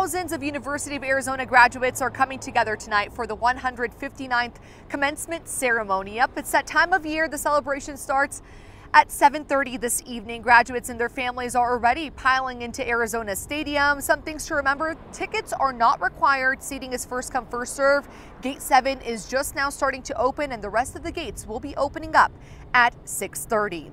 Thousands of University of Arizona graduates are coming together tonight for the 159th commencement ceremony. Up, it's that time of year the celebration starts at 7.30 this evening. Graduates and their families are already piling into Arizona Stadium. Some things to remember, tickets are not required. Seating is first come, first serve. Gate 7 is just now starting to open and the rest of the gates will be opening up at 6.30.